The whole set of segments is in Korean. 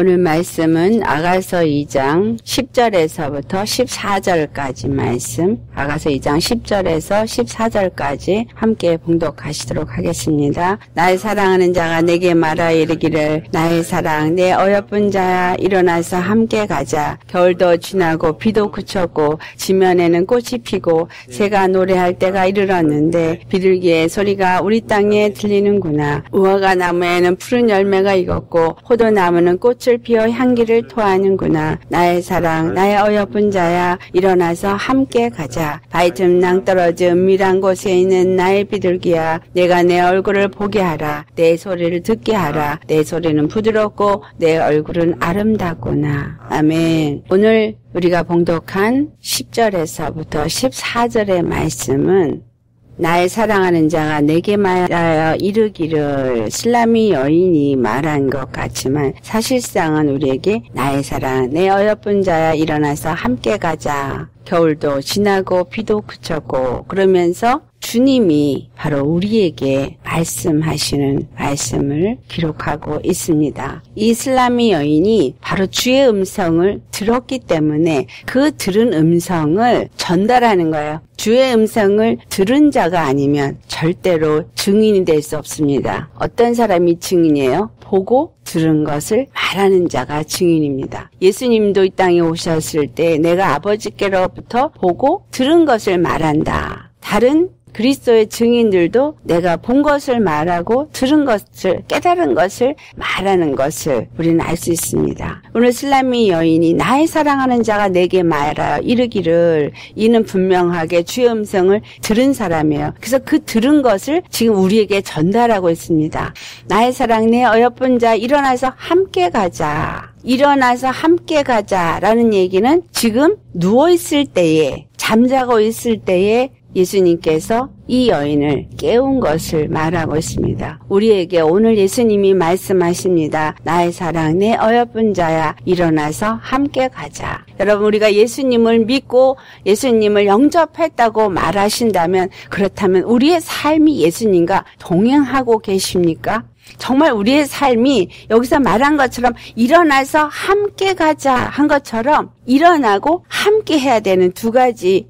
오늘 말씀은 아가서 2장 10절에서부터 14절까지 말씀, 아가서 2장 10절에서 14절까지 함께 봉독하시도록 하겠습니다. 나의 사랑하는 자가 내게 말하 이르기를 나의 사랑 내 어여쁜 자야 일어나서 함께 가자. 겨울도 지나고 비도 그쳤고 지면에는 꽃이 피고 새가 노래할 때가 이르렀는데 비둘기의 소리가 우리 땅에 들리는구나. 우화가 나무에는 푸른 열매가 익었고 포도나무는 꽃 꽃을 피워 향기를 토하는구나. 나의 사랑, 나의 어여쁜 자야, 일어나서 함께 가자. 바이틈 낭떨어진 은밀한 곳에 있는 나의 비둘기야, 내가 내 얼굴을 보게 하라. 내 소리를 듣게 하라. 내 소리는 부드럽고 내 얼굴은 아름답구나. 아멘. 오늘 우리가 봉독한 10절에서부터 14절의 말씀은 나의 사랑하는 자가 내게 말하여 이르기를 슬라미 여인이 말한 것 같지만 사실상은 우리에게 나의 사랑 내 어여쁜 자야 일어나서 함께 가자. 겨울도 지나고 비도 그쳤고 그러면서 주님이 바로 우리에게 말씀하시는 말씀을 기록하고 있습니다. 이슬람이 여인이 바로 주의 음성을 들었기 때문에 그 들은 음성을 전달하는 거예요. 주의 음성을 들은 자가 아니면 절대로 증인이 될 수 없습니다. 어떤 사람이 증인이에요? 보고 들은 것을 말하는 자가 증인입니다. 예수님도 이 땅에 오셨을 때 내가 아버지께로부터 보고 들은 것을 말한다. 다른 그리스도의 증인들도 내가 본 것을 말하고 들은 것을 깨달은 것을 말하는 것을 우리는 알 수 있습니다. 오늘 슬라미 여인이 나의 사랑하는 자가 내게 말하여 이르기를 이는 분명하게 주의 음성을 들은 사람이에요. 그래서 그 들은 것을 지금 우리에게 전달하고 있습니다. 나의 사랑 내 어여쁜 자 일어나서 함께 가자. 일어나서 함께 가자라는 얘기는 지금 누워 있을 때에 잠자고 있을 때에 예수님께서 이 여인을 깨운 것을 말하고 있습니다. 우리에게 오늘 예수님이 말씀하십니다. 나의 사랑, 내 어여쁜 자야, 일어나서 함께 가자. 여러분, 우리가 예수님을 믿고 예수님을 영접했다고 말하신다면, 그렇다면 우리의 삶이 예수님과 동행하고 계십니까? 정말 우리의 삶이 여기서 말한 것처럼 일어나서 함께 가자 한 것처럼 일어나고 함께 해야 되는 두 가지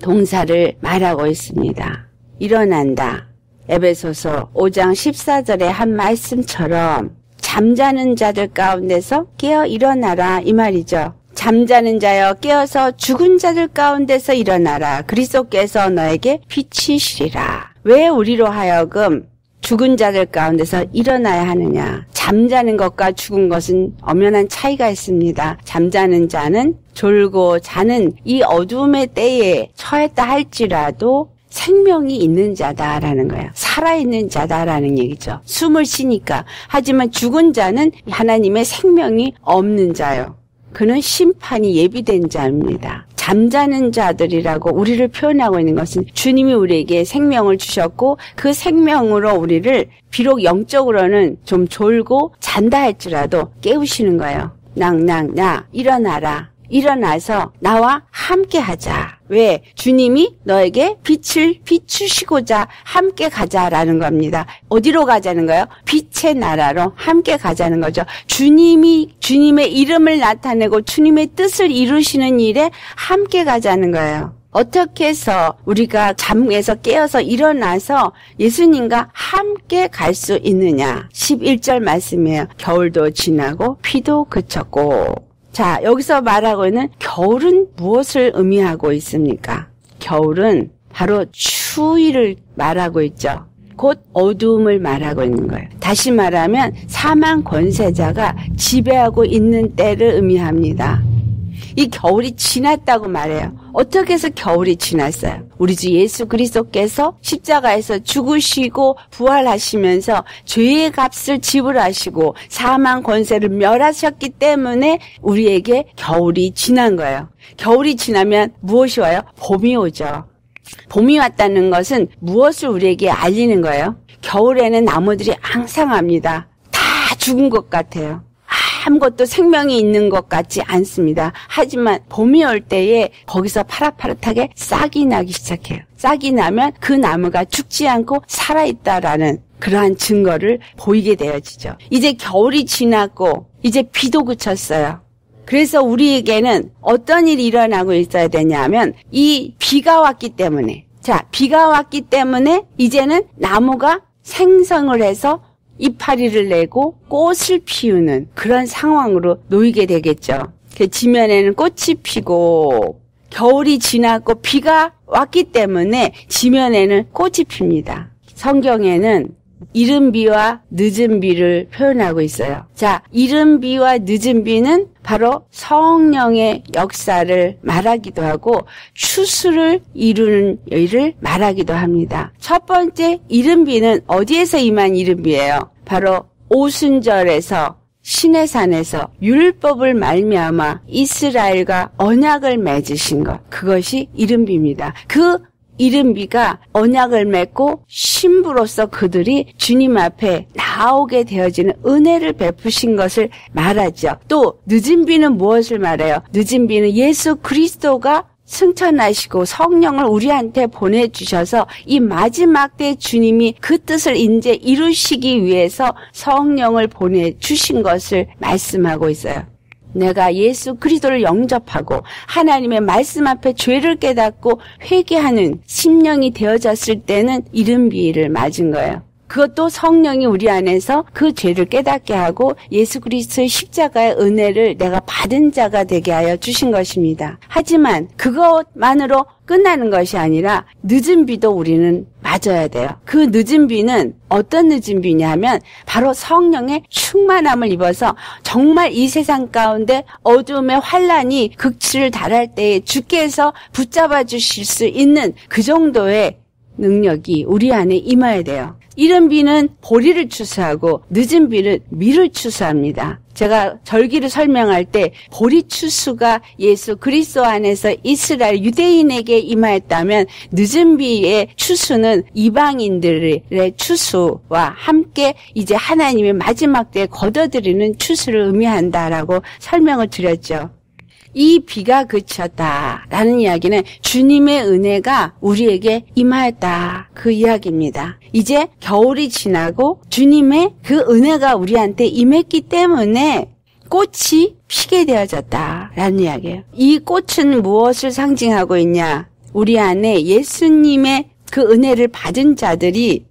동사를 말하고 있습니다. 일어난다. 에베소서 5장 14절의 한 말씀처럼 잠자는 자들 가운데서 깨어 일어나라 이 말이죠. 잠자는 자여 깨어서 죽은 자들 가운데서 일어나라. 그리스도께서 너에게 빛이시리라. 왜 우리로 하여금 죽은 자들 가운데서 일어나야 하느냐. 잠자는 것과 죽은 것은 엄연한 차이가 있습니다. 잠자는 자는 졸고 자는 이 어둠의 때에 처했다 할지라도 생명이 있는 자다라는 거예요. 살아있는 자다라는 얘기죠. 숨을 쉬니까. 하지만 죽은 자는 하나님의 생명이 없는 자요. 그는 심판이 예비된 자입니다. 잠자는 자들이라고 우리를 표현하고 있는 것은 주님이 우리에게 생명을 주셨고 그 생명으로 우리를 비록 영적으로는 좀 졸고 잔다 할지라도 깨우시는 거예요. 낭낭 나 일어나라. 일어나서 나와 함께 하자. 왜? 주님이 너에게 빛을 비추시고자 함께 가자라는 겁니다. 어디로 가자는 거예요? 빛의 나라로 함께 가자는 거죠. 주님이 주님의 이름을 나타내고 주님의 뜻을 이루시는 일에 함께 가자는 거예요. 어떻게 해서 우리가 잠에서 깨어서 일어나서 예수님과 함께 갈 수 있느냐? 11절 말씀이에요. 겨울도 지나고 피도 그쳤고 자, 여기서 말하고 있는 겨울은 무엇을 의미하고 있습니까? 겨울은 바로 추위를 말하고 있죠. 곧 어두움을 말하고 있는 거예요. 다시 말하면 사망 권세자가 지배하고 있는 때를 의미합니다. 이 겨울이 지났다고 말해요. 어떻게 해서 겨울이 지났어요? 우리 주 예수 그리스도께서 십자가에서 죽으시고 부활하시면서 죄의 값을 지불하시고 사망 권세를 멸하셨기 때문에 우리에게 겨울이 지난 거예요. 겨울이 지나면 무엇이 와요? 봄이 오죠. 봄이 왔다는 것은 무엇을 우리에게 알리는 거예요? 겨울에는 나무들이 앙상합니다. 다 죽은 것 같아요. 아무것도 생명이 있는 것 같지 않습니다. 하지만 봄이 올 때에 거기서 파릇파릇하게 싹이 나기 시작해요. 싹이 나면 그 나무가 죽지 않고 살아있다라는 그러한 증거를 보이게 되어지죠. 이제 겨울이 지났고 이제 비도 그쳤어요. 그래서 우리에게는 어떤 일이 일어나고 있어야 되냐면 이 비가 왔기 때문에 자 비가 왔기 때문에 이제는 나무가 생성을 해서 이파리를 내고 꽃을 피우는 그런 상황으로 놓이게 되겠죠. 그 지면에는 꽃이 피고 겨울이 지났고 비가 왔기 때문에 지면에는 꽃이 핍니다. 성경에는 이른 비와 늦은 비를 표현하고 있어요. 자, 이른 비와 늦은 비는 바로 성령의 역사를 말하기도 하고 추수를 이루는 일을 말하기도 합니다. 첫 번째 이른 비는 어디에서 임한 이른 비예요? 바로 오순절에서 시내산에서 율법을 말미암아 이스라엘과 언약을 맺으신 것 그것이 이른비입니다. 그 이른비가 언약을 맺고 신부로서 그들이 주님 앞에 나오게 되어지는 은혜를 베푸신 것을 말하죠. 또 늦은 비는 무엇을 말해요? 늦은 비는 예수 그리스도가 승천하시고 성령을 우리한테 보내주셔서 이 마지막 때 주님이 그 뜻을 이제 이루시기 위해서 성령을 보내주신 것을 말씀하고 있어요. 내가 예수 그리스도를 영접하고 하나님의 말씀 앞에 죄를 깨닫고 회개하는 심령이 되어졌을 때는 이른 비를 맞은 거예요. 그것도 성령이 우리 안에서 그 죄를 깨닫게 하고 예수 그리스도의 십자가의 은혜를 내가 받은 자가 되게 하여 주신 것입니다. 하지만 그것만으로 끝나는 것이 아니라 늦은 비도 우리는 맞아야 돼요. 그 늦은 비는 어떤 늦은 비냐면 바로 성령의 충만함을 입어서 정말 이 세상 가운데 어둠의 환란이 극치를 달할 때에 주께서 붙잡아 주실 수 있는 그 정도의 능력이 우리 안에 임해야 돼요. 이른 비는 보리를 추수하고 늦은 비는 밀을 추수합니다. 제가 절기를 설명할 때 보리 추수가 예수 그리스도 안에서 이스라엘 유대인에게 임하였다면 늦은 비의 추수는 이방인들의 추수와 함께 이제 하나님의 마지막 때에 거둬들이는 추수를 의미한다라고 설명을 드렸죠. 이 비가 그쳤다라는 이야기는 주님의 은혜가 우리에게 임하였다 그 이야기입니다. 이제 겨울이 지나고 주님의 그 은혜가 우리한테 임했기 때문에 꽃이 피게 되어졌다라는 이야기예요. 이 꽃은 무엇을 상징하고 있냐? 우리 안에 예수님의 그 은혜를 받은 자들이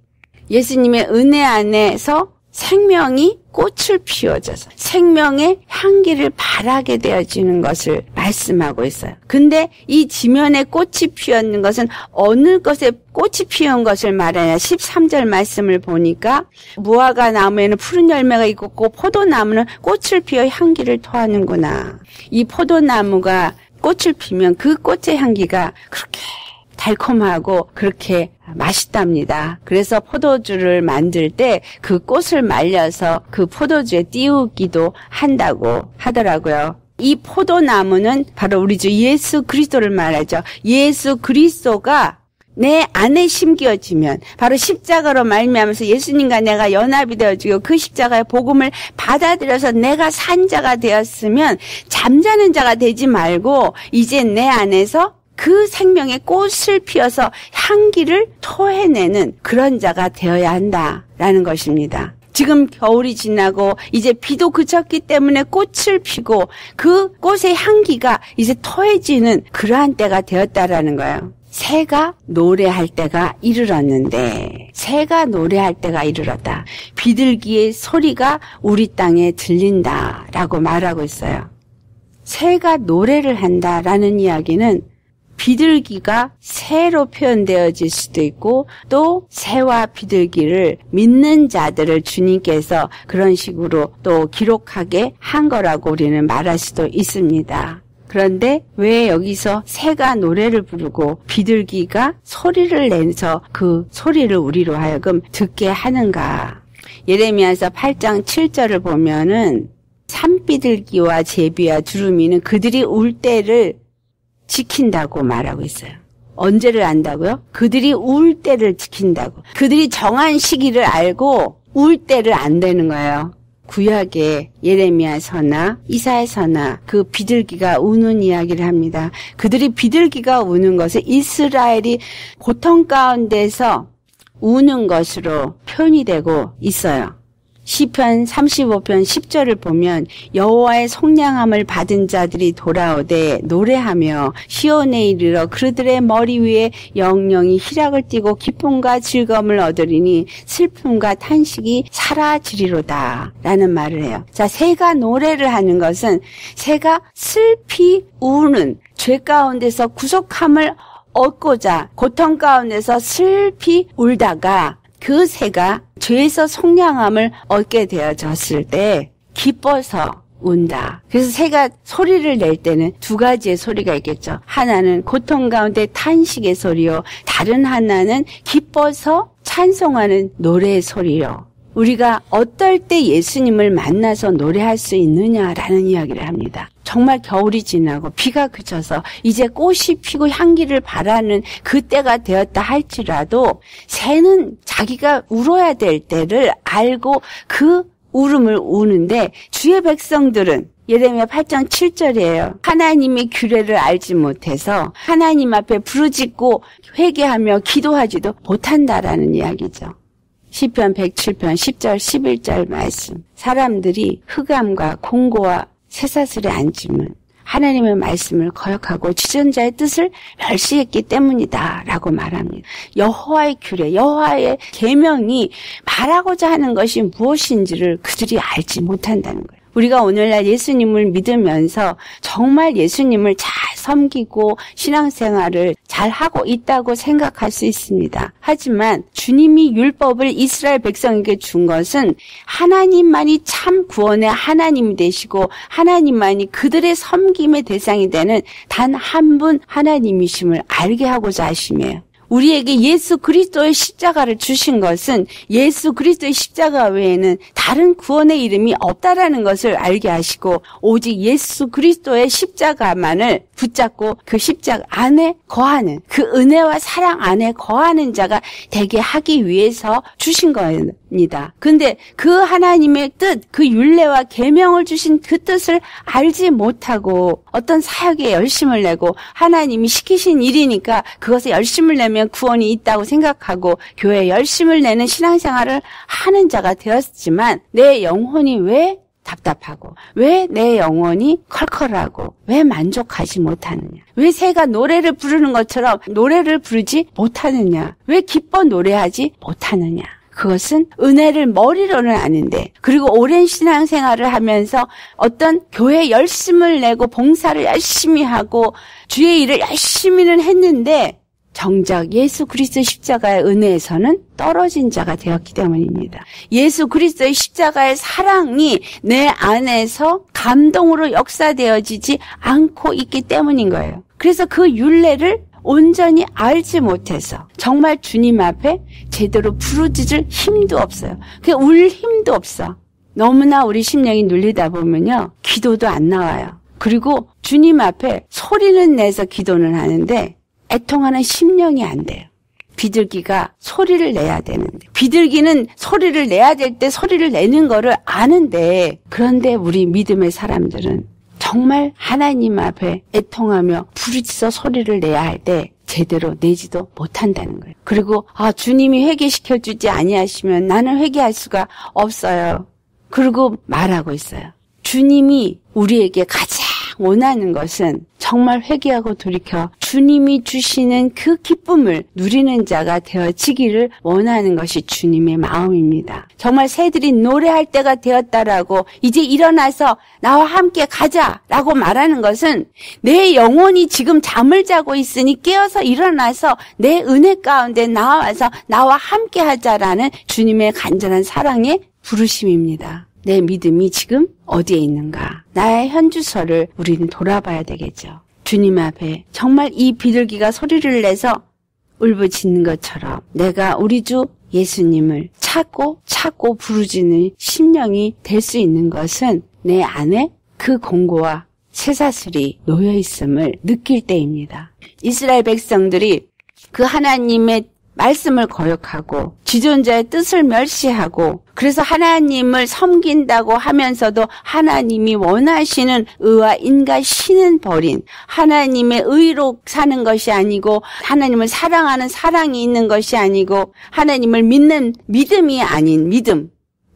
예수님의 은혜 안에서 생명이 꽃을 피워줘서 생명의 향기를 바라게 되어지는 것을 말씀하고 있어요. 근데 이 지면에 꽃이 피었는 것은 어느 것에 꽃이 피운 것을 말하냐 13절 말씀을 보니까 무화과 나무에는 푸른 열매가 있고 포도나무는 꽃을 피워 향기를 토하는구나. 이 포도나무가 꽃을 피면 그 꽃의 향기가 그렇게 달콤하고 그렇게 맛있답니다. 그래서 포도주를 만들 때 그 꽃을 말려서 그 포도주에 띄우기도 한다고 하더라고요. 이 포도나무는 바로 우리 주 예수 그리스도를 말하죠. 예수 그리스도가 내 안에 심겨지면 바로 십자가로 말미암아서 예수님과 내가 연합이 되어지고 그 십자가의 복음을 받아들여서 내가 산자가 되었으면 잠자는 자가 되지 말고 이제 내 안에서 그 생명의 꽃을 피워서 향기를 토해내는 그런 자가 되어야 한다라는 것입니다. 지금 겨울이 지나고 이제 비도 그쳤기 때문에 꽃을 피고 그 꽃의 향기가 이제 토해지는 그러한 때가 되었다라는 거예요. 새가 노래할 때가 이르렀는데 새가 노래할 때가 이르렀다. 비둘기의 소리가 우리 땅에 들린다라고 말하고 있어요. 새가 노래를 한다라는 이야기는 비둘기가 새로 표현되어질 수도 있고 또 새와 비둘기를 믿는 자들을 주님께서 그런 식으로 또 기록하게 한 거라고 우리는 말할 수도 있습니다. 그런데 왜 여기서 새가 노래를 부르고 비둘기가 소리를 내서 그 소리를 우리로 하여금 듣게 하는가? 예레미야서 8장 7절을 보면은 산비둘기와 제비와 두루미는 그들이 울 때를 지킨다고 말하고 있어요. 언제를 안다고요? 그들이 울 때를 지킨다고. 그들이 정한 시기를 알고 울 때를 안되는 거예요. 구약의 예레미야서나 이사야서나 그 비둘기가 우는 이야기를 합니다. 그들이 비둘기가 우는 것은 이스라엘이 고통 가운데서 우는 것으로 표현이 되고 있어요. 시편 35편 10절을 보면 여호와의 속량함을 받은 자들이 돌아오되 노래하며 시온에 이르러 그들의 머리 위에 영영이 희락을 띠고 기쁨과 즐거움을 얻으리니 슬픔과 탄식이 사라지리로다 라는 말을 해요. 자, 새가 노래를 하는 것은 새가 슬피 우는 죄 가운데서 구속함을 얻고자 고통 가운데서 슬피 울다가 그 새가 죄에서 속량함을 얻게 되어졌을 때 기뻐서 운다. 그래서 새가 소리를 낼 때는 두 가지의 소리가 있겠죠. 하나는 고통 가운데 탄식의 소리요. 다른 하나는 기뻐서 찬송하는 노래의 소리요. 우리가 어떨 때 예수님을 만나서 노래할 수 있느냐라는 이야기를 합니다. 정말 겨울이 지나고 비가 그쳐서 이제 꽃이 피고 향기를 바라는 그때가 되었다 할지라도 새는 자기가 울어야 될 때를 알고 그 울음을 우는데 주의 백성들은 예레미야 8장 7절이에요. 하나님의 규례를 알지 못해서 하나님 앞에 부르짖고 회개하며 기도하지도 못한다라는 이야기죠. 시편 107편 10절 11절 말씀. 사람들이 흑암과 공고와 쇠사슬에 앉으면 하나님의 말씀을 거역하고 지전자의 뜻을 멸시했기 때문이다라고 말합니다. 여호와의 규례, 여호와의 계명이 말하고자 하는 것이 무엇인지를 그들이 알지 못한다는 거예요. 우리가 오늘날 예수님을 믿으면서 정말 예수님을 잘 섬기고 신앙생활을 잘 하고 있다고 생각할 수 있습니다. 하지만 주님이 율법을 이스라엘 백성에게 준 것은 하나님만이 참 구원의 하나님이 되시고 하나님만이 그들의 섬김의 대상이 되는 단 한 분 하나님이심을 알게 하고자 하심이에요. 우리에게 예수 그리스도의 십자가를 주신 것은 예수 그리스도의 십자가 외에는 다른 구원의 이름이 없다라는 것을 알게 하시고 오직 예수 그리스도의 십자가만을 붙잡고 그 십자가 안에 거하는 그 은혜와 사랑 안에 거하는 자가 되게 하기 위해서 주신 겁니다. 근데 그 하나님의 뜻, 그 윤례와 계명을 주신 그 뜻을 알지 못하고 어떤 사역에 열심을 내고 하나님이 시키신 일이니까 그것에 열심을 내면 구원이 있다고 생각하고 교회에 열심을 내는 신앙생활을 하는 자가 되었지만 내 영혼이 왜 답답하고 왜 내 영혼이 컬컬하고 왜 만족하지 못하느냐? 왜 새가 노래를 부르는 것처럼 노래를 부르지 못하느냐? 왜 기뻐 노래하지 못하느냐? 그것은 은혜를 머리로는 아는데 그리고 오랜 신앙 생활을 하면서 어떤 교회 열심을 내고 봉사를 열심히 하고 주의 일을 열심히는 했는데 정작 예수 그리스도 십자가의 은혜에서는 떨어진 자가 되었기 때문입니다. 예수 그리스도의 십자가의 사랑이 내 안에서 감동으로 역사되어지지 않고 있기 때문인 거예요. 그래서 그 윤례를 온전히 알지 못해서 정말 주님 앞에 제대로 부르짖을 힘도 없어요. 울 힘도 없어. 너무나 우리 심령이 눌리다 보면요. 기도도 안 나와요. 그리고 주님 앞에 소리는 내서 기도는 하는데 애통하는 심령이 안 돼요. 비둘기가 소리를 내야 되는데 비둘기는 소리를 내야 될 때 소리를 내는 거를 아는데 그런데 우리 믿음의 사람들은 정말 하나님 앞에 애통하며 부르짖어 소리를 내야 할 때 제대로 내지도 못한다는 거예요. 그리고 아 주님이 회개시켜 주지 아니하시면 나는 회개할 수가 없어요. 그리고 말하고 있어요. 주님이 우리에게 가장 원하는 것은 정말 회개하고 돌이켜 주님이 주시는 그 기쁨을 누리는 자가 되어지기를 원하는 것이 주님의 마음입니다. 정말 새들이 노래할 때가 되었다라고 이제 일어나서 나와 함께 가자라고 말하는 것은 내 영혼이 지금 잠을 자고 있으니 깨어서 일어나서 내 은혜 가운데 나와서 나와 함께 하자라는 주님의 간절한 사랑의 부르심입니다. 내 믿음이 지금 어디에 있는가? 나의 현주소를 우리는 돌아봐야 되겠죠. 주님 앞에 정말 이 비둘기가 소리를 내서 울부짖는 것처럼 내가 우리 주 예수님을 찾고 찾고 부르짖는 심령이 될 수 있는 것은 내 안에 그 공고와 쇠사슬이 놓여 있음을 느낄 때입니다. 이스라엘 백성들이 그 하나님의 말씀을 거역하고 지존자의 뜻을 멸시하고 그래서 하나님을 섬긴다고 하면서도 하나님이 원하시는 의와 인과 신은 버린 하나님의 의로 사는 것이 아니고 하나님을 사랑하는 사랑이 있는 것이 아니고 하나님을 믿는 믿음이 아닌 믿음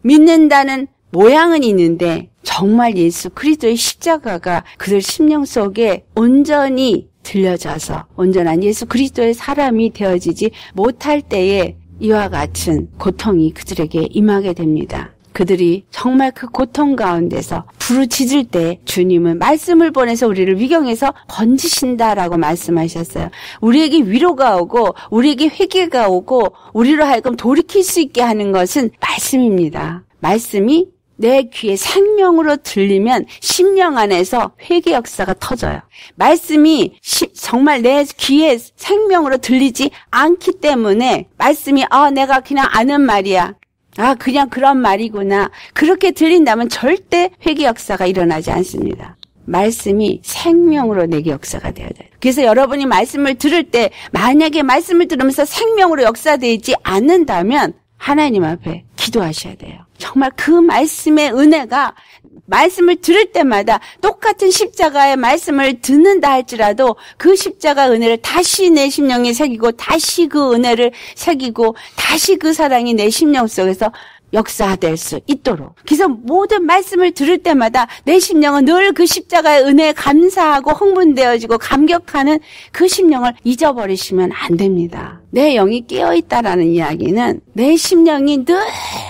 믿는다는 모양은 있는데 정말 예수 그리스도의 십자가가 그들 심령 속에 온전히 들려져서 온전한 예수 그리스도의 사람이 되어지지 못할 때에 이와 같은 고통이 그들에게 임하게 됩니다. 그들이 정말 그 고통 가운데서 부르짖을 때 주님은 말씀을 보내서 우리를 위경에서 건지신다라고 말씀하셨어요. 우리에게 위로가 오고 우리에게 회개가 오고 우리로 하여금 돌이킬 수 있게 하는 것은 말씀입니다. 말씀이 내 귀에 생명으로 들리면 심령 안에서 회개 역사가 터져요. 말씀이 시, 정말 내 귀에 생명으로 들리지 않기 때문에 말씀이 아 내가 그냥 아는 말이야. 아 그냥 그런 말이구나. 그렇게 들린다면 절대 회개 역사가 일어나지 않습니다. 말씀이 생명으로 내게 역사가 되어야 돼요. 그래서 여러분이 말씀을 들을 때 만약에 말씀을 들으면서 생명으로 역사되지 않는다면 하나님 앞에 기도하셔야 돼요. 정말 그 말씀의 은혜가 말씀을 들을 때마다 똑같은 십자가의 말씀을 듣는다 할지라도 그 십자가 은혜를 다시 내 심령에 새기고 다시 그 은혜를 새기고 다시 그 사랑이 내 심령 속에서 역사될 수 있도록. 그래서 모든 말씀을 들을 때마다 내 심령은 늘 그 십자가의 은혜에 감사하고 흥분되어지고 감격하는 그 심령을 잊어버리시면 안 됩니다. 내 영이 깨어있다라는 이야기는 내 심령이 늘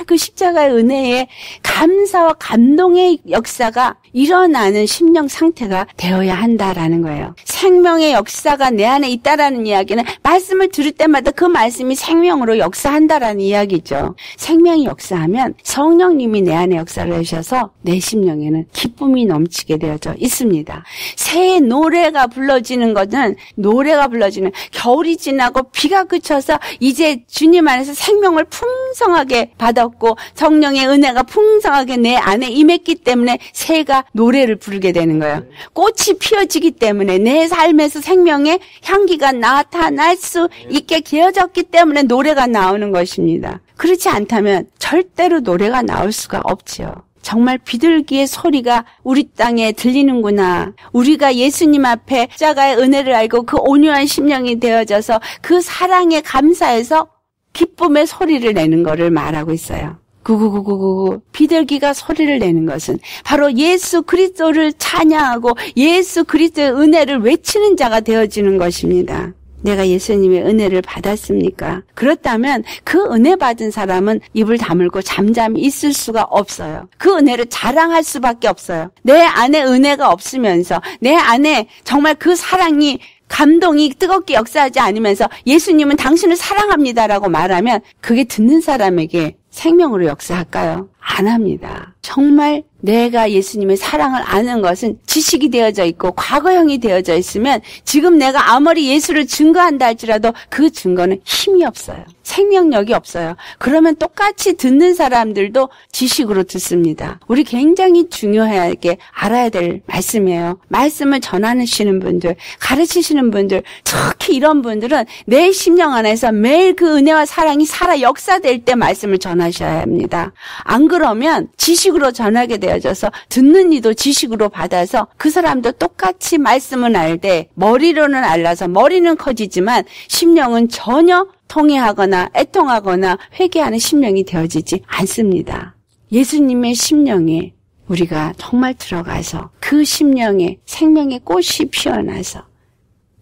그 십자가의 은혜에 감사와 감동의 역사가 일어나는 심령 상태가 되어야 한다라는 거예요. 생명의 역사가 내 안에 있다라는 이야기는 말씀을 들을 때마다 그 말씀이 생명으로 역사한다라는 이야기죠. 생명이 역사 하면 성령님이 내 안에 역사를 해주셔서 내 심령에는 기쁨이 넘치게 되어져 있습니다. 새 노래가 불러지는 것은 노래가 불러지는 겨울이 지나고 비가 그쳐서 이제 주님 안에서 생명을 풍성하게 받았고 성령의 은혜가 풍성하게 내 안에 임했기 때문에 새가 노래를 부르게 되는 거예요. 꽃이 피어지기 때문에 내 삶에서 생명의 향기가 나타날 수 있게 되어졌기 때문에 노래가 나오는 것입니다. 그렇지 않다면 절대로 노래가 나올 수가 없지요. 정말 비둘기의 소리가 우리 땅에 들리는구나. 우리가 예수님 앞에 자가의 은혜를 알고 그 온유한 심령이 되어져서 그 사랑에 감사해서 기쁨의 소리를 내는 것을 말하고 있어요. 구구구구구 비둘기가 소리를 내는 것은 바로 예수 그리스도를 찬양하고 예수 그리스도의 은혜를 외치는 자가 되어지는 것입니다. 내가 예수님의 은혜를 받았습니까? 그렇다면 그 은혜 받은 사람은 입을 다물고 잠잠히 있을 수가 없어요. 그 은혜를 자랑할 수밖에 없어요. 내 안에 은혜가 없으면서 내 안에 정말 그 사랑이 감동이 뜨겁게 역사하지 않으면서 예수님은 당신을 사랑합니다라고 말하면 그게 듣는 사람에게 생명으로 역사할까요? 안 합니다. 정말 내가 예수님의 사랑을 아는 것은 지식이 되어져 있고 과거형이 되어져 있으면 지금 내가 아무리 예수를 증거한다 할지라도 그 증거는 힘이 없어요. 생명력이 없어요. 그러면 똑같이 듣는 사람들도 지식으로 듣습니다. 우리 굉장히 중요하게 알아야 될 말씀이에요. 말씀을 전하시는 분들, 가르치시는 분들, 특히 이런 분들은 내 심령 안에서 매일 그 은혜와 사랑이 살아 역사될 때 말씀을 전하셔야 합니다. 안 그러면 지식으로 전하게 되어져서 듣는 이도 지식으로 받아서 그 사람도 똑같이 말씀은 알되 머리로는 알라서 머리는 커지지만 심령은 전혀 통해하거나 애통하거나 회개하는 심령이 되어지지 않습니다. 예수님의 심령에 우리가 정말 들어가서 그 심령에 생명의 꽃이 피어나서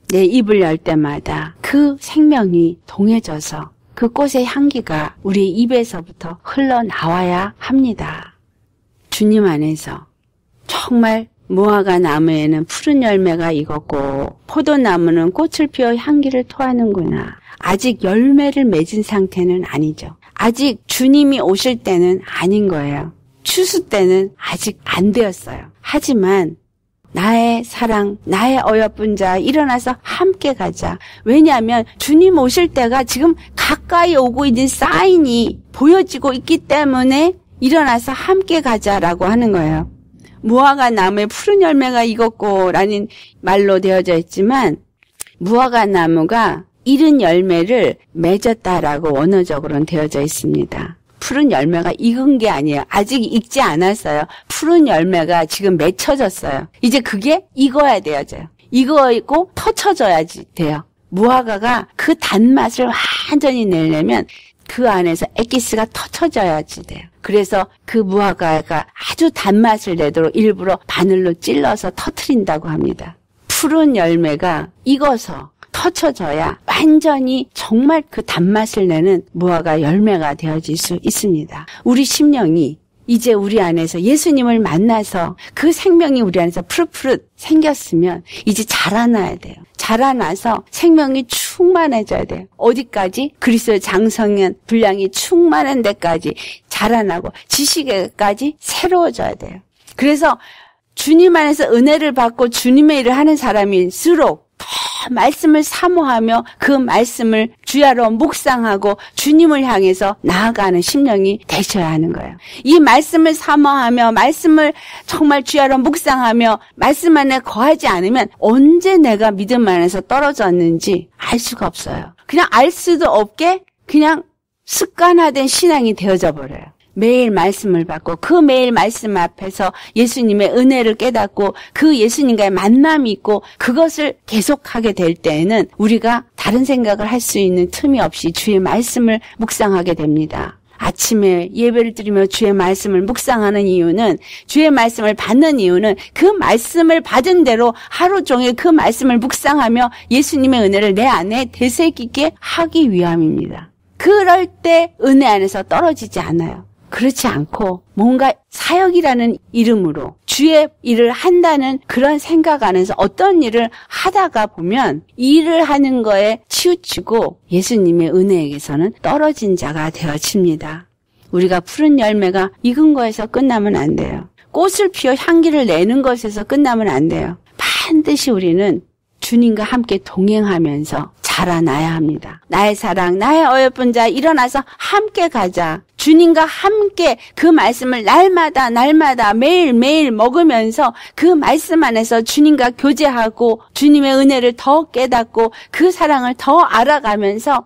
내 입을 열 때마다 그 생명이 동해져서 그 꽃의 향기가 우리 입에서부터 흘러나와야 합니다. 주님 안에서 정말 무화과 나무에는 푸른 열매가 익었고 포도나무는 꽃을 피워 향기를 토하는구나. 아직 열매를 맺은 상태는 아니죠. 아직 주님이 오실 때는 아닌 거예요. 추수 때는 아직 안 되었어요. 하지만 나의 사랑, 나의 어여쁜 자, 일어나서 함께 가자. 왜냐하면 주님 오실 때가 지금 가까이 오고 있는 사인이 보여지고 있기 때문에 일어나서 함께 가자라고 하는 거예요. 무화과 나무에 푸른 열매가 익었고 라는 말로 되어져 있지만 무화과 나무가 이른 열매를 맺었다라고 원어적으로는 되어져 있습니다. 푸른 열매가 익은 게 아니에요. 아직 익지 않았어요. 푸른 열매가 지금 맺혀졌어요. 이제 그게 익어야 되어져요. 익어있고 터쳐져야지 돼요. 무화과가 그 단맛을 완전히 내려면 그 안에서 엑기스가 터쳐져야지 돼요. 그래서 그 무화과가 아주 단맛을 내도록 일부러 바늘로 찔러서 터트린다고 합니다. 푸른 열매가 익어서 터쳐져야 완전히 정말 그 단맛을 내는 무화과 열매가 되어질 수 있습니다. 우리 심령이 이제 우리 안에서 예수님을 만나서 그 생명이 우리 안에서 푸릇푸릇 생겼으면 이제 자라나야 돼요. 자라나서 생명이 충만해져야 돼요. 어디까지? 그리스도의 장성현 분량이 충만한 데까지 자라나고 지식에까지 새로워져야 돼요. 그래서 주님 안에서 은혜를 받고 주님의 일을 하는 사람일수록 더 말씀을 사모하며 그 말씀을 주야로 묵상하고 주님을 향해서 나아가는 심령이 되셔야 하는 거예요. 이 말씀을 사모하며 말씀을 정말 주야로 묵상하며 말씀 안에 거하지 않으면 언제 내가 믿음 안에서 떨어졌는지 알 수가 없어요. 그냥 알 수도 없게 그냥 습관화된 신앙이 되어져 버려요. 매일 말씀을 받고 그 매일 말씀 앞에서 예수님의 은혜를 깨닫고 그 예수님과의 만남이 있고 그것을 계속하게 될 때에는 우리가 다른 생각을 할 수 있는 틈이 없이 주의 말씀을 묵상하게 됩니다. 아침에 예배를 드리며 주의 말씀을 묵상하는 이유는 주의 말씀을 받는 이유는 그 말씀을 받은 대로 하루 종일 그 말씀을 묵상하며 예수님의 은혜를 내 안에 되새기게 하기 위함입니다. 그럴 때 은혜 안에서 떨어지지 않아요. 그렇지 않고 뭔가 사역이라는 이름으로 주의 일을 한다는 그런 생각 안에서 어떤 일을 하다가 보면 일을 하는 거에 치우치고 예수님의 은혜에게서는 떨어진 자가 되어집니다. 우리가 푸른 열매가 익은 거에서 끝나면 안 돼요. 꽃을 피워 향기를 내는 것에서 끝나면 안 돼요. 반드시 우리는 주님과 함께 동행하면서 자라나야 합니다. 나의 사랑, 나의 어여쁜 자 일어나서 함께 가자. 주님과 함께 그 말씀을 날마다 날마다 매일매일 먹으면서 그 말씀 안에서 주님과 교제하고 주님의 은혜를 더 깨닫고 그 사랑을 더 알아가면서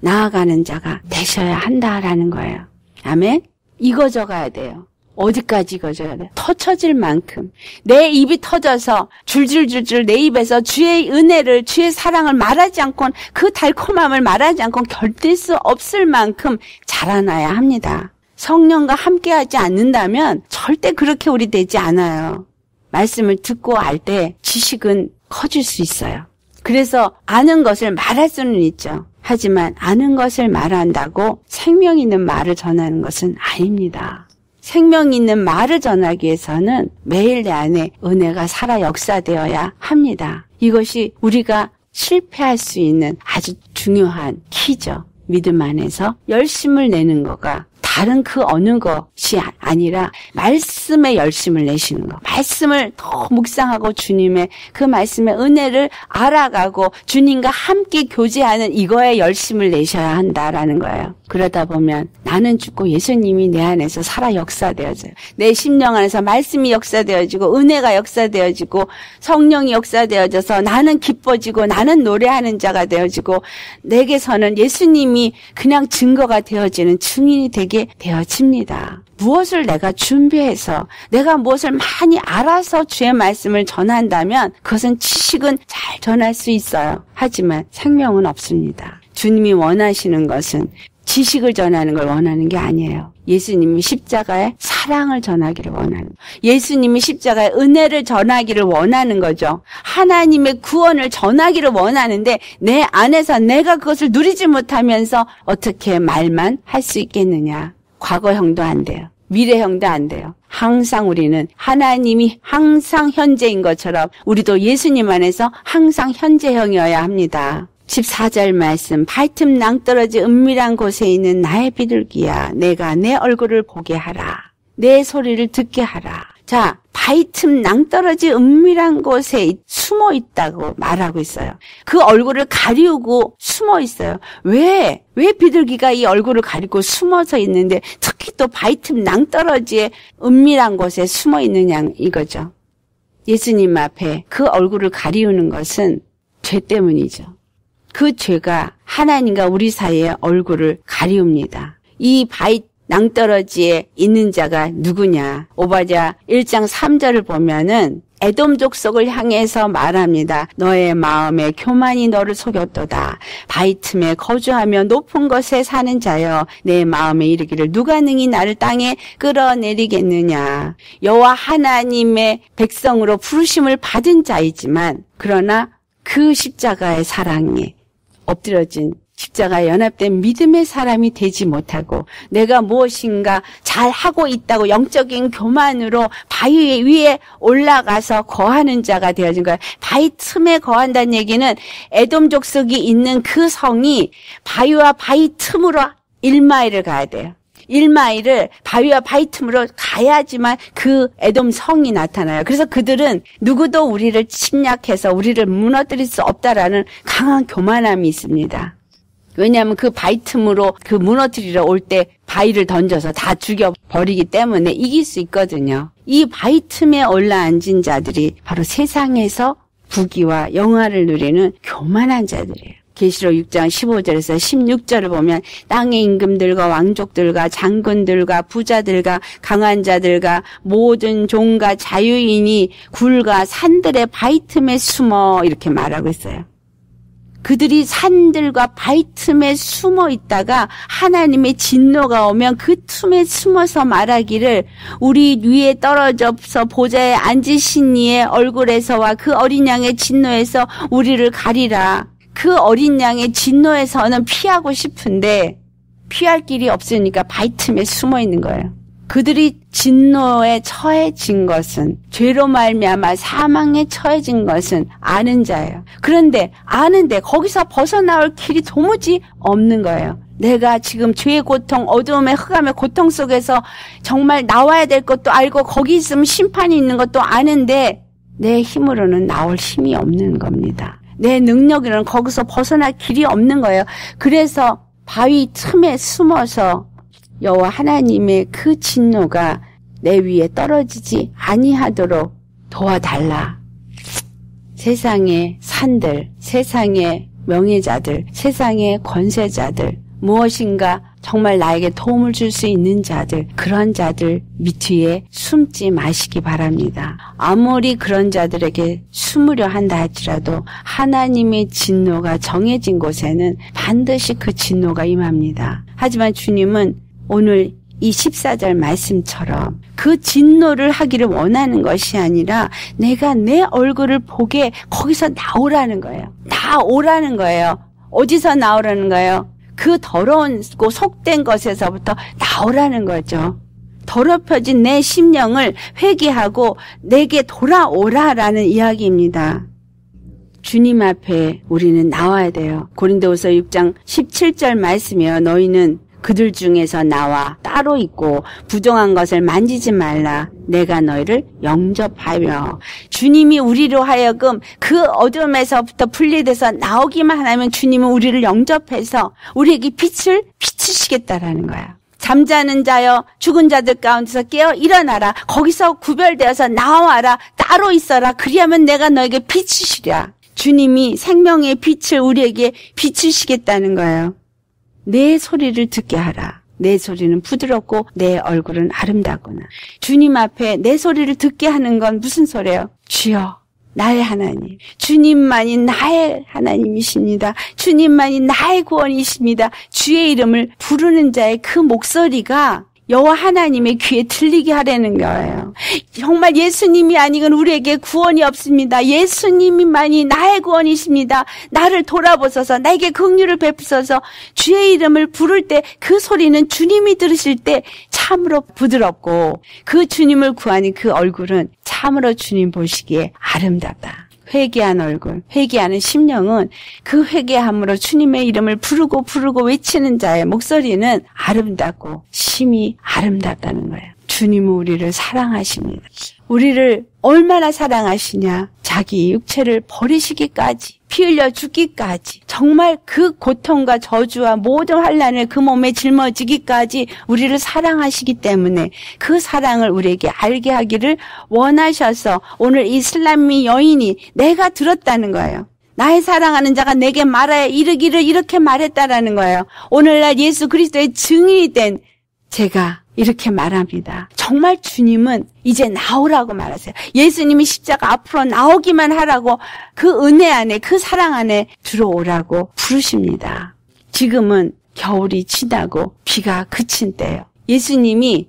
나아가는 자가 되셔야 한다라는 거예요. 아멘? 이거 적어야 돼요. 어디까지 거져야 돼? 터쳐질 만큼 내 입이 터져서 줄줄줄줄 내 입에서 주의 은혜를 주의 사랑을 말하지 않고 그 달콤함을 말하지 않고 결될 수 없을 만큼 자라나야 합니다. 성령과 함께하지 않는다면 절대 그렇게 우리 되지 않아요. 말씀을 듣고 알 때 지식은 커질 수 있어요. 그래서 아는 것을 말할 수는 있죠. 하지만 아는 것을 말한다고 생명 있는 말을 전하는 것은 아닙니다. 생명 있는 말을 전하기 위해서는 매일 내 안에 은혜가 살아 역사되어야 합니다. 이것이 우리가 실패할 수 있는 아주 중요한 키죠. 믿음 안에서 열심을 내는 거가 다른 그 어느 것이 아니라 말씀에 열심을 내시는 것. 말씀을 더 묵상하고 주님의 그 말씀의 은혜를 알아가고 주님과 함께 교제하는 이거에 열심을 내셔야 한다라는 거예요. 그러다 보면 나는 죽고 예수님이 내 안에서 살아 역사되어져요. 내 심령 안에서 말씀이 역사되어지고 은혜가 역사되어지고 성령이 역사되어져서 나는 기뻐지고 나는 노래하는 자가 되어지고 내게서는 예수님이 그냥 증거가 되어지는 증인이 되게 되어집니다. 무엇을 내가 준비해서 내가 무엇을 많이 알아서 주의 말씀을 전한다면 그것은 지식은 잘 전할 수 있어요. 하지만 생명은 없습니다. 주님이 원하시는 것은 지식을 전하는 걸 원하는 게 아니에요. 예수님이 십자가의 사랑을 전하기를 원하는 예수님이 십자가의 은혜를 전하기를 원하는 거죠. 하나님의 구원을 전하기를 원하는데 내 안에서 내가 그것을 누리지 못하면서 어떻게 말만 할 수 있겠느냐. 과거형도 안 돼요. 미래형도 안 돼요. 항상 우리는 하나님이 항상 현재인 것처럼 우리도 예수님 안에서 항상 현재형이어야 합니다. 14절 말씀 발틈 낭떠러지 은밀한 곳에 있는 나의 비둘기야. 내가 내 얼굴을 보게 하라. 내 소리를 듣게 하라. 자 바이틈 낭떠러지 은밀한 곳에 숨어 있다고 말하고 있어요. 그 얼굴을 가리우고 숨어 있어요. 왜? 왜 비둘기가 이 얼굴을 가리고 숨어서 있는데 특히 또 바이틈 낭떠러지의 은밀한 곳에 숨어 있느냐 이거죠. 예수님 앞에 그 얼굴을 가리우는 것은 죄 때문이죠 그 죄가 하나님과 우리 사이의 얼굴을 가리웁니다. 이 바위 낭떠러지에 있는 자가 누구냐? 오바자 1장 3절을 보면은 에돔 족속을 향해서 말합니다. 너의 마음에 교만이 너를 속였도다. 바위 틈에 거주하며 높은 곳에 사는 자여 내 마음에 이르기를 누가 능히 나를 땅에 끌어내리겠느냐. 여호와 하나님의 백성으로 부르심을 받은 자이지만 그러나 그 십자가의 사랑에 엎드려진 십자가 연합된 믿음의 사람이 되지 못하고 내가 무엇인가 잘 하고 있다고 영적인 교만으로 바위 위에 올라가서 거하는 자가 되어진 거예요. 바위 틈에 거한다는 얘기는 에돔 족속이 있는 그 성이 바위와 바위 틈으로 1마일을 가야 돼요. 1마일을 바위와 바위 틈으로 가야지만 그 에돔 성이 나타나요. 그래서 그들은 누구도 우리를 침략해서 우리를 무너뜨릴 수 없다라는 강한 교만함이 있습니다. 왜냐하면 그 바위 틈으로 그 무너뜨리러 올 때 바위를 던져서 다 죽여버리기 때문에 이길 수 있거든요. 이 바위 틈에 올라앉은 자들이 바로 세상에서 부귀와 영화를 누리는 교만한 자들이에요. 계시록 6장 15절에서 16절을 보면 땅의 임금들과 왕족들과 장군들과 부자들과 강한 자들과 모든 종과 자유인이 굴과 산들의 바위 틈에 숨어 이렇게 말하고 있어요. 그들이 산들과 바위 틈에 숨어 있다가 하나님의 진노가 오면 그 틈에 숨어서 말하기를 우리 위에 떨어져서 보좌에 앉으신 이의 얼굴에서와 그 어린 양의 진노에서 우리를 가리라. 그 어린 양의 진노에서는 피하고 싶은데 피할 길이 없으니까 바위 틈에 숨어 있는 거예요. 그들이 진노에 처해진 것은 죄로 말미암아 사망에 처해진 것은 아는 자예요. 그런데 아는데 거기서 벗어나올 길이 도무지 없는 거예요. 내가 지금 죄의 고통, 어두움의 흑암의 고통 속에서 정말 나와야 될 것도 알고 거기 있으면 심판이 있는 것도 아는데 내 힘으로는 나올 힘이 없는 겁니다. 내 능력으로는 거기서 벗어날 길이 없는 거예요. 그래서 바위 틈에 숨어서 여호와 하나님의 그 진노가 내 위에 떨어지지 아니하도록 도와달라. 세상의 산들, 세상의 명예자들, 세상의 권세자들, 무엇인가 정말 나에게 도움을 줄 수 있는 자들, 그런 자들 밑위에 숨지 마시기 바랍니다. 아무리 그런 자들에게 숨으려 한다 할지라도 하나님의 진노가 정해진 곳에는 반드시 그 진노가 임합니다. 하지만 주님은 오늘 이 14절 말씀처럼 그 진노를 하기를 원하는 것이 아니라 내가 내 얼굴을 보게 거기서 나오라는 거예요. 나오라는 거예요. 어디서 나오라는 거예요? 그 더러운 고 속된 것에서부터 나오라는 거죠. 더럽혀진 내 심령을 회개하고 내게 돌아오라라는 이야기입니다. 주님 앞에 우리는 나와야 돼요. 고린도후서 6장 17절 말씀이에요. 너희는 그들 중에서 나와 따로 있고 부정한 것을 만지지 말라. 내가 너희를 영접하며 주님이 우리로 하여금 그 어둠에서부터 분리돼서 나오기만 하면 주님은 우리를 영접해서 우리에게 빛을 비추시겠다라는 거야. 잠자는 자여 죽은 자들 가운데서 깨어 일어나라. 거기서 구별되어서 나와라. 따로 있어라. 그리하면 내가 너에게 비추시랴. 주님이 생명의 빛을 우리에게 비추시겠다는 거예요. 내 소리를 듣게 하라. 내 소리는 부드럽고 내 얼굴은 아름다구나. 주님 앞에 내 소리를 듣게 하는 건 무슨 소리예요? 주여, 나의 하나님. 주님만이 나의 하나님이십니다. 주님만이 나의 구원이십니다. 주의 이름을 부르는 자의 그 목소리가 여호와 하나님의 귀에 들리게 하려는 거예요. 정말 예수님이 아니건 우리에게 구원이 없습니다. 예수님이만이 나의 구원이십니다. 나를 돌아보소서 나에게 긍휼을 베푸소서 주의 이름을 부를 때 그 소리는 주님이 들으실 때 참으로 부드럽고 그 주님을 구하는 그 얼굴은 참으로 주님 보시기에 아름답다. 회개한 얼굴, 회개하는 심령은 그 회개함으로 주님의 이름을 부르고 부르고 외치는 자의 목소리는 아름답고 심이 아름답다는 거예요. 주님은 우리를 사랑하십니다. 우리를 얼마나 사랑하시냐. 자기 육체를 버리시기까지 피 흘려 죽기까지 정말 그 고통과 저주와 모든 환란을 그 몸에 짊어지기까지 우리를 사랑하시기 때문에 그 사랑을 우리에게 알게 하기를 원하셔서 오늘 이슬람미 여인이 내가 들었다는 거예요. 나의 사랑하는 자가 내게 말하여 이르기를 이렇게 말했다라는 거예요. 오늘날 예수 그리스도의 증인이 된 제가 이렇게 말합니다. 정말 주님은 이제 나오라고 말하세요. 예수님이 십자가 앞으로 나오기만 하라고 그 은혜 안에 그 사랑 안에 들어오라고 부르십니다. 지금은 겨울이 지나고 비가 그친 때요. 예수님이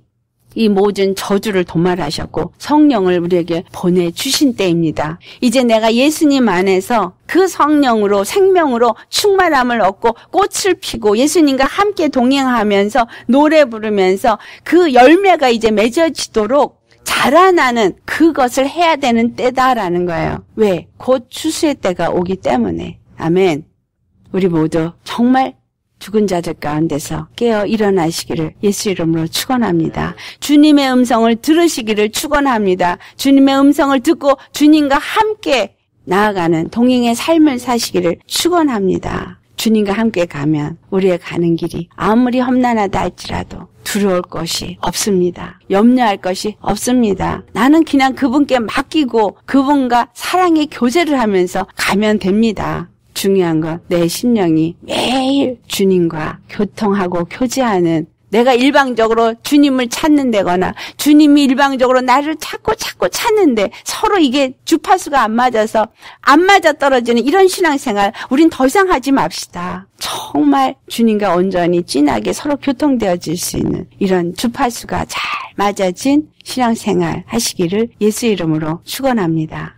이 모든 저주를 도말하셨고 성령을 우리에게 보내주신 때입니다. 이제 내가 예수님 안에서 그 성령으로 생명으로 충만함을 얻고 꽃을 피고 예수님과 함께 동행하면서 노래 부르면서 그 열매가 이제 맺어지도록 자라나는 그것을 해야 되는 때다라는 거예요. 왜? 곧 추수의 때가 오기 때문에. 아멘. 우리 모두 정말 죽은 자들 가운데서 깨어 일어나시기를 예수 이름으로 축원합니다. 주님의 음성을 들으시기를 축원합니다. 주님의 음성을 듣고 주님과 함께 나아가는 동행의 삶을 사시기를 축원합니다. 주님과 함께 가면 우리의 가는 길이 아무리 험난하다 할지라도 두려울 것이 없습니다. 염려할 것이 없습니다. 나는 그냥 그분께 맡기고 그분과 사랑의 교제를 하면서 가면 됩니다. 중요한 건 내 심령이 매일 주님과 교통하고 교제하는 내가 일방적으로 주님을 찾는 데거나 주님이 일방적으로 나를 찾고 찾고 찾는데 서로 이게 주파수가 안 맞아서 안 맞아 떨어지는 이런 신앙생활 우린 더 이상 하지 맙시다. 정말 주님과 온전히 진하게 서로 교통되어질 수 있는 이런 주파수가 잘 맞아진 신앙생활 하시기를 예수 이름으로 축원합니다.